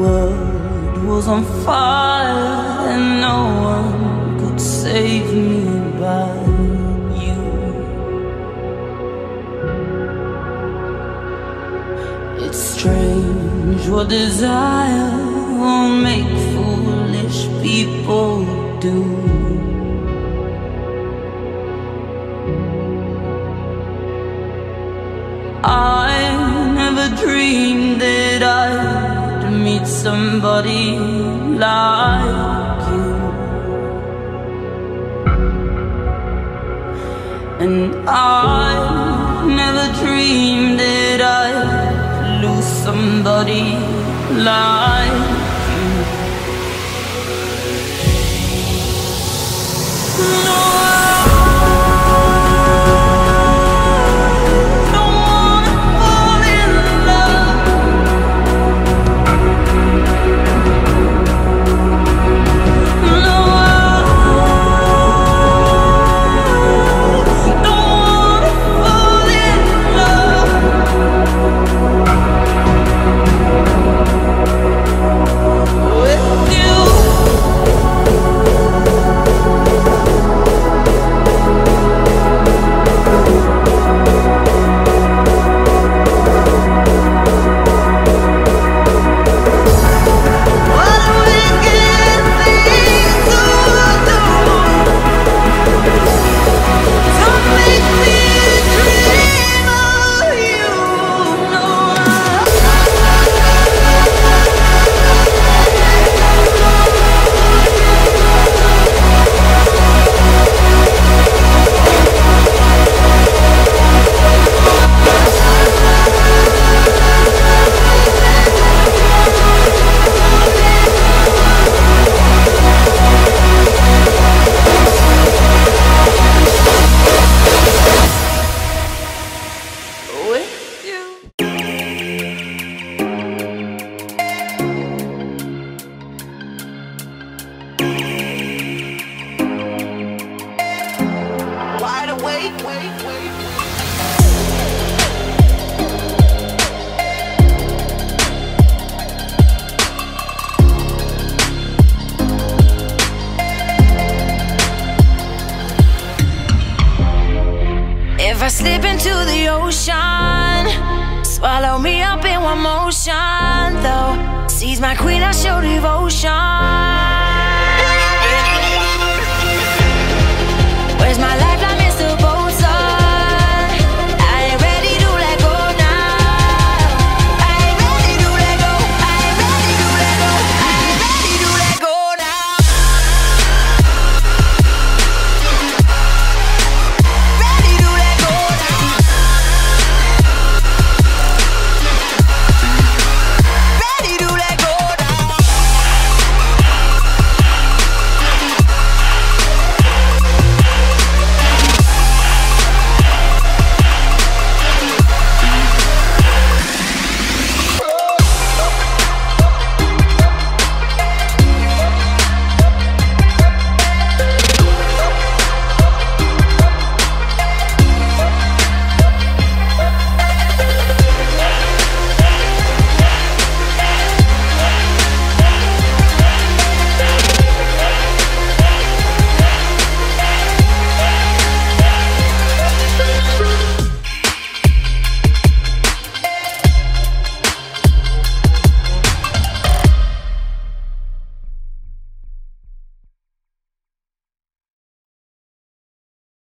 World was on fire and no one could save me but you. It's strange what desire will make foolish people do. I never dreamed that I'd meet somebody like you. And I never dreamed that I'd lose somebody like you. I slip into the ocean, swallow me up in one motion. Though, seize my queen, I show devotion.